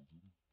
uploading